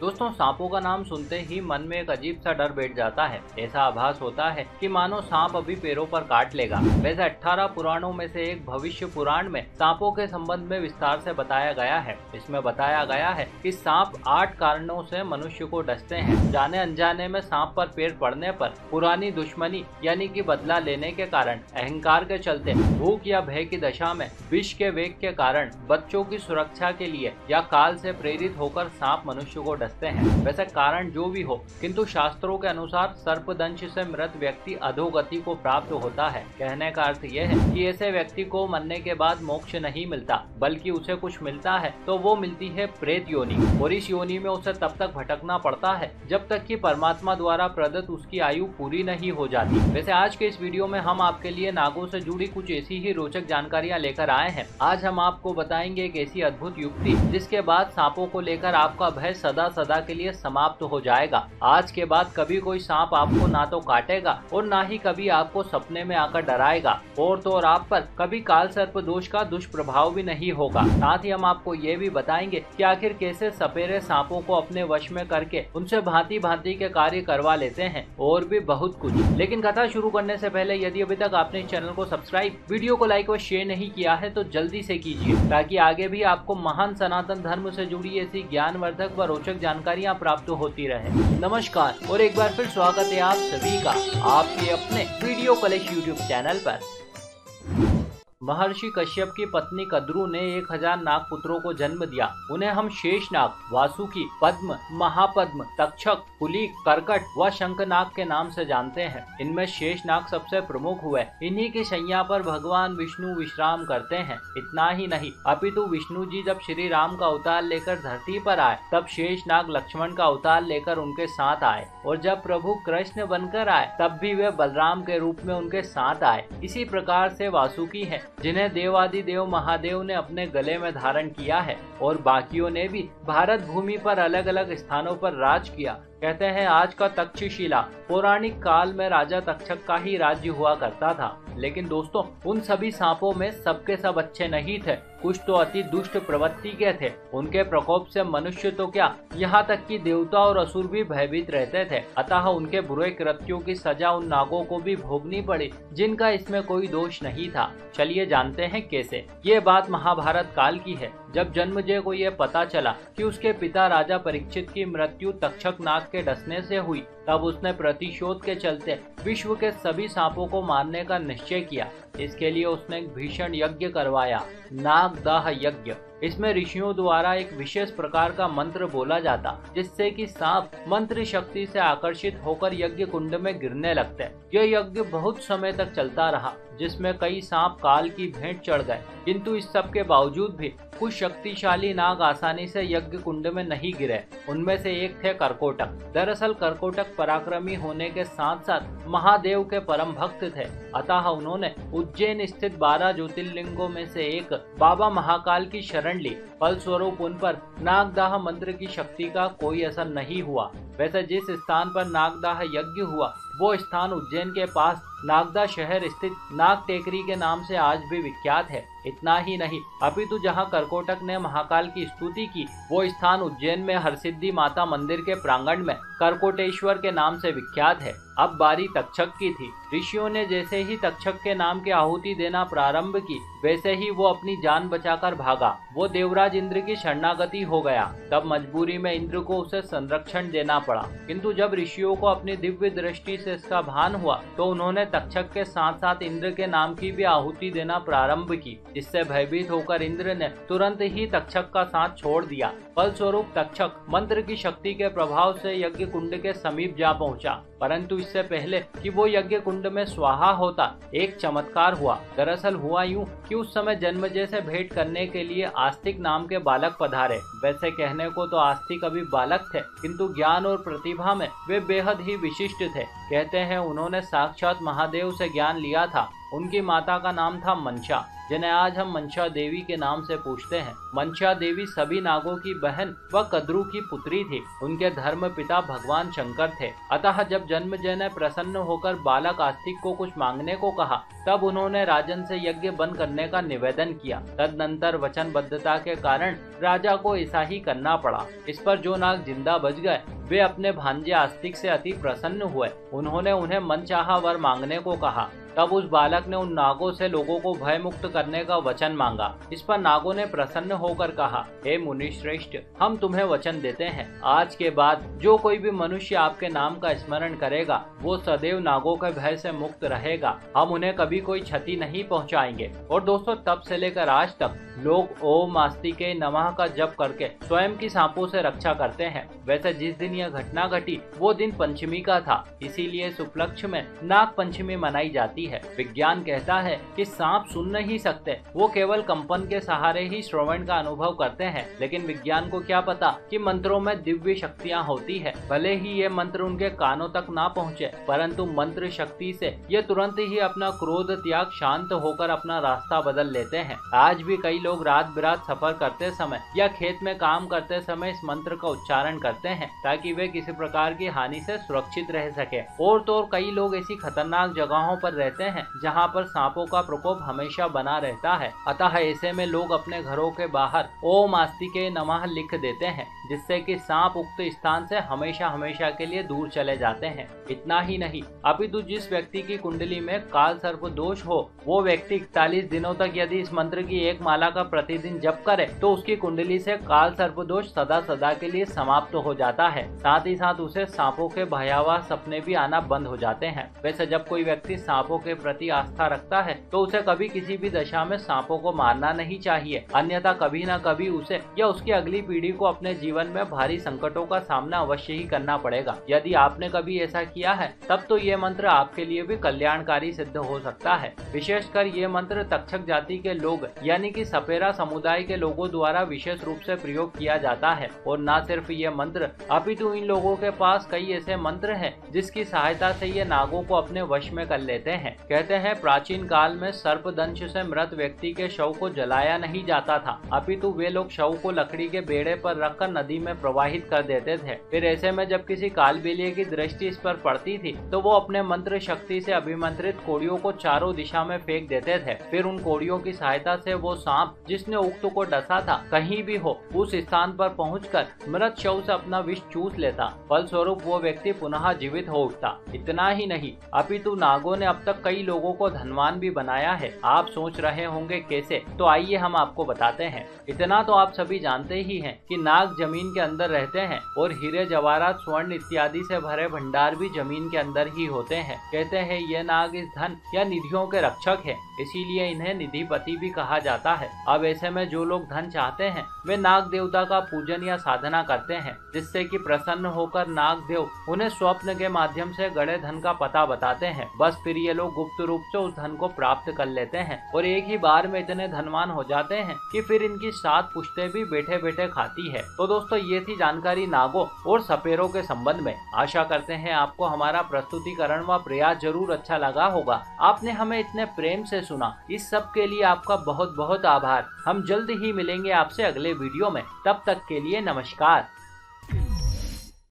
दोस्तों, सांपों का नाम सुनते ही मन में एक अजीब सा डर बैठ जाता है। ऐसा आभास होता है कि मानो सांप अभी पैरों पर काट लेगा। वैसे 18 पुराणों में से एक भविष्य पुराण में सांपों के संबंध में विस्तार से बताया गया है। इसमें बताया गया है कि सांप आठ कारणों से मनुष्य को डसते हैं। जाने अनजाने में सांप पर पैर पड़ने पर पुरानी दुश्मनी, यानी कि बदला लेने के कारण, अहंकार के चलते, भूख या भय की दशा में, विष के वेग के कारण, बच्चों की सुरक्षा के लिए, या काल से प्रेरित होकर सांप मनुष्य को डसते हैं। वैसे कारण जो भी हो, किंतु शास्त्रों के अनुसार सर्पदंश से मृत व्यक्ति अधोगति को प्राप्त होता है। कहने का अर्थ यह है कि ऐसे व्यक्ति को मरने के बाद मोक्ष नहीं मिलता, बल्कि उसे कुछ मिलता है तो वो मिलती है प्रेत योनि। और इस योनि में उसे तब तक भटकना पड़ता है, जब तक की परमात्मा द्वारा प्रदत्त उसकी आयु पूरी नहीं हो जाती। वैसे आज के इस वीडियो में हम आपके लिए नागों से जुड़ी कुछ ऐसी ही रोचक जानकारियाँ लेकर आए हैं। आज हम आपको बताएँगे एक ऐसी अद्भुत युक्ति, जिसके बाद सांपों को लेकर आपका भय सदा सदा के लिए समाप्त हो जाएगा। आज के बाद कभी कोई सांप आपको ना तो काटेगा और ना ही कभी आपको सपने में आकर डराएगा। और तो और आप पर कभी काल सर्प दोष का दुष्प्रभाव भी नहीं होगा। साथ ही हम आपको ये भी बताएँगे कि आखिर कैसे सपेरे सांपों को अपने वश में करके उनसे भांति भांति के कार्य करवा लेते हैं, और भी बहुत कुछ। लेकिन कथा शुरू करने से पहले यदि अभी तक आपने चैनल को सब्सक्राइब, वीडियो को लाइक और शेयर नहीं किया है तो जल्दी से कीजिए, ताकि आगे भी आपको महान सनातन धर्म से जुड़ी ऐसी ज्ञानवर्धक व रोचक जानकारियाँ प्राप्त होती रहे। नमस्कार और एक बार फिर स्वागत है आप सभी का आपके अपने वीडियो कलेश यूट्यूब चैनल पर। महर्षि कश्यप की पत्नी कद्रु ने एक हज़ार नाग पुत्रों को जन्म दिया। उन्हें हम शेष नाग वासुकी, पद्म, महापद्म, तक्षक पुली करकट व शंखनाग के नाम से जानते हैं। इनमें शेष नाग सबसे प्रमुख हुए। इन्हीं की शैया पर भगवान विष्णु विश्राम करते हैं। इतना ही नहीं, अपितु विष्णु जी जब श्री राम का अवतार लेकर धरती पर आए, तब शेष नाग लक्ष्मण का अवतार लेकर उनके साथ आए और जब प्रभु कृष्ण बनकर आए, तब भी वे बलराम के रूप में उनके साथ आए। इसी प्रकार से वासुकी है। जिन्हें देवादि देव महादेव ने अपने गले में धारण किया है और बाकियों ने भी भारत भूमि पर अलग अलग स्थानों पर राज किया। कहते हैं, आज का तक्षशिला, पौराणिक काल में राजा तक्षक का ही राज्य हुआ करता था। लेकिन दोस्तों, उन सभी सांपों में सबके सब अच्छे नहीं थे। कुछ तो अति दुष्ट प्रवृत्ति के थे। उनके प्रकोप से मनुष्य तो क्या, यहाँ तक कि देवता और असुर भी भयभीत रहते थे। अतः उनके बुरे कृत्यों की सजा उन नागों को भी भोगनी पड़ी, जिनका इसमें कोई दोष नहीं था। चलिए जानते हैं कैसे। ये बात महाभारत काल की है। जब जन्मजय को यह पता चला कि उसके पिता राजा परीक्षित की मृत्यु तक्षक नाग के डसने से हुई तब उसने प्रतिशोध के चलते विश्व के सभी सांपों को मारने का निश्चय किया। इसके लिए उसने एक भीषण यज्ञ करवाया, नागदाह यज्ञ। इसमें ऋषियों द्वारा एक विशेष प्रकार का मंत्र बोला जाता, जिससे कि सांप मंत्र शक्ति से आकर्षित होकर यज्ञ कुंड में गिरने लगते। यह यज्ञ बहुत समय तक चलता रहा, जिसमें कई सांप काल की भेंट चढ़ गए। किंतु इस सब के बावजूद भी कुछ शक्तिशाली नाग आसानी से यज्ञ कुंड में नहीं गिरे। उनमें से एक थे करकोटक। दरअसल करकोटक पराक्रमी होने के साथ साथ महादेव के परम भक्त थे। अतः उन्होंने उज्जैन स्थित बारह ज्योतिर्लिंगों में से एक बाबा महाकाल की शरण ली। फलस्वरूप उन पर नागदाह मंत्र की शक्ति का कोई असर नहीं हुआ। वैसे जिस स्थान पर नागदाह यज्ञ हुआ, वो स्थान उज्जैन के पास नागदा शहर स्थित नाग टेकरी के नाम से आज भी विख्यात है। इतना ही नहीं अभी तो जहाँ करकोटक ने महाकाल की स्तुति की, वो स्थान उज्जैन में हरसिद्धि माता मंदिर के प्रांगण में करकोटेश्वर के नाम से विख्यात है। अब बारी तक्षक की थी। ऋषियों ने जैसे ही तक्षक के नाम की आहुति देना प्रारंभ की, वैसे ही वो अपनी जान बचाकर भागा। वो देवराज इंद्र की शरणागति हो गया। तब मजबूरी में इंद्र को उसे संरक्षण देना पड़ा। किंतु जब ऋषियों को अपनी दिव्य दृष्टि से इसका भान हुआ तो उन्होंने तक्षक के साथ साथ इंद्र के नाम की भी आहुति देना प्रारंभ की। जिससे भयभीत होकर इंद्र ने तुरंत ही तक्षक का साथ छोड़ दिया। फलस्वरूप तक्षक मंत्र की शक्ति के प्रभाव से यज्ञ कुंड के समीप जा पहुँचा। परंतु इससे पहले कि वो यज्ञ कुंड में स्वाहा होता। एक चमत्कार हुआ। दरअसल हुआ यूँ कि उस समय जन्मजय से भेंट करने के लिए आस्तिक नाम के बालक पधारे। वैसे कहने को तो आस्तिक अभी बालक थे, किंतु ज्ञान और प्रतिभा में वे बेहद ही विशिष्ट थे। कहते हैं उन्होंने साक्षात महादेव से ज्ञान लिया था। उनकी माता का नाम था मंशा। जिन्हें आज हम मंशा देवी के नाम से पूछते हैं। मंशा देवी सभी नागों की बहन व कद्रू की पुत्री थी। उनके धर्म पिता भगवान शंकर थे। अतः जब जन्म जय ने प्रसन्न होकर बालक आस्तिक को कुछ मांगने को कहा, तब उन्होंने राजन से यज्ञ बंद करने का निवेदन किया। तदनंतर वचनबद्धता के कारण राजा को ऐसा ही करना पड़ा। इस पर जो नाग ज़िंदा बच गए, वे अपने भांजे आस्तिक से अति प्रसन्न हुए। उन्होंने उन्हें मन चाह वर मांगने को कहा। तब उस बालक ने उन नागों से लोगों को भय मुक्त करने का वचन मांगा। इस पर नागों ने प्रसन्न होकर कहा, हे मुनि श्रेष्ठ हम तुम्हें वचन देते हैं। आज के बाद जो कोई भी मनुष्य आपके नाम का स्मरण करेगा, वो सदैव नागों के भय से मुक्त रहेगा। हम उन्हें कभी कोई क्षति नहीं पहुंचाएँगे। और दोस्तों, तब से लेकर आज तक लोग ओम आस्ती के नमः का जप करके स्वयं की सांपों से रक्षा करते हैं। वैसे जिस दिन यह घटना घटी, वो दिन पंचमी का था। इसीलिए इस उपलक्ष्य में नाग पंचमी मनाई जाती है। विज्ञान कहता है कि सांप सुन नहीं सकते। वो केवल कंपन के सहारे ही श्रवण का अनुभव करते हैं, लेकिन विज्ञान को क्या पता कि मंत्रों में दिव्य शक्तियाँ होती है। भले ही ये मंत्र उनके कानों तक ना पहुँचे, परंतु मंत्र शक्ति से ये तुरंत ही अपना क्रोध, त्याग, शांत होकर अपना रास्ता बदल लेते हैं। आज भी कई लोग रात बिरात सफ़र करते समय या खेत में काम करते समय इस मंत्र का उच्चारण करते हैं, ताकि वे किसी प्रकार की हानि से सुरक्षित रह सके। और तो और कई लोग ऐसी खतरनाक जगहों पर रहते हैं, जहाँ पर सांपों का प्रकोप हमेशा बना रहता है। अतः ऐसे में लोग अपने घरों के बाहर ओम आस्तिके नमः लिख देते हैं, जिससे कि सांप उक्त स्थान से हमेशा हमेशा के लिए दूर चले जाते हैं। इतना ही नहीं, अपितु जिस व्यक्ति की कुंडली में काल सर्प दोष हो, वो व्यक्ति इकतालीस दिनों तक यदि इस मंत्र की एक माला का प्रतिदिन जप करे तो उसकी कुंडली से काल सर्प दोष सदा सदा के लिए समाप्त हो जाता है। साथ ही साथ उसे सांपों के भयावह सपने भी आना बंद हो जाते हैं। वैसे जब कोई व्यक्ति सांपों के प्रति आस्था रखता है तो उसे कभी किसी भी दशा में सांपों को मारना नहीं चाहिए। अन्यथा कभी न कभी उसे या उसकी अगली पीढ़ी को अपने जीवन में भारी संकटों का सामना अवश्य ही करना पड़ेगा। यदि आपने कभी ऐसा किया है, तब तो ये मंत्र आपके लिए भी कल्याणकारी सिद्ध हो सकता है। विशेषकर ये मंत्र तक्षक जाति के लोग, यानी कि सपेरा समुदाय के लोगों द्वारा विशेष रूप से प्रयोग किया जाता है। और न सिर्फ़ ये मंत्र, अपितु इन लोगों के पास कई ऐसे मंत्र हैं, जिसकी सहायता से ये नागों को अपने वश में कर लेते हैं। कहते हैं, प्राचीन काल में सर्पदंश से मृत व्यक्ति के शव को जलाया नहीं जाता था। अपितु वे लोग शव को लकड़ी के बेड़े पर रखकर नदी में प्रवाहित कर देते थे। फिर ऐसे में जब किसी कालबेलिए की दृष्टि इस पर पड़ती थी तो वो अपने मंत्र शक्ति से अभिमंत्रित कोड़ियों को चारों दिशा में फेंक देते थे। फिर उन कोड़ियों की सहायता से वो सांप, जिसने उक्त को डसा था, कहीं भी हो, उस स्थान पर पहुंचकर मृत शव से अपना विष चूस लेता। फलस्वरूप वो व्यक्ति पुनः जीवित हो उठता। इतना ही नहीं अपितु नागो ने अब तक कई लोगों को धनवान भी बनाया है। आप रहे होंगे कैसे? तो आइए हम आपको बताते हैं। इतना तो आप सभी जानते ही हैं कि नाग ज़मीन के अंदर रहते हैं और हीरे जवाहरात स्वर्ण इत्यादि से भरे भंडार भी ज़मीन के अंदर ही होते हैं। कहते हैं ये नाग इस धन या निधियों के रक्षक है, इसीलिए इन्हें निधिपति भी कहा जाता है। अब ऐसे में जो लोग धन चाहते हैं, वे नाग देवता का पूजन या साधना करते हैं, जिससे कि प्रसन्न होकर नाग देव उन्हें स्वप्न के माध्यम से गड़े धन का पता बताते हैं। बस फिर ये लोग गुप्त रूप से उस धन को प्राप्त कर लेते हैं और एक ही बार में इतने धनवान हो जाते हैं कि फिर इनकी सात पुश्ते भी बैठे बैठे खाती है। तो दोस्तों, ये थी जानकारी नागो और सपेरों के संबंध में। आशा करते हैं आपको हमारा प्रस्तुतिकरण व प्रयास ज़रूर अच्छा लगा होगा। आपने हमें इतने प्रेम से सुना। इस सब के लिए आपका बहुत बहुत आभार। हम जल्द ही मिलेंगे आपसे अगले वीडियो में। तब तक के लिए नमस्कार।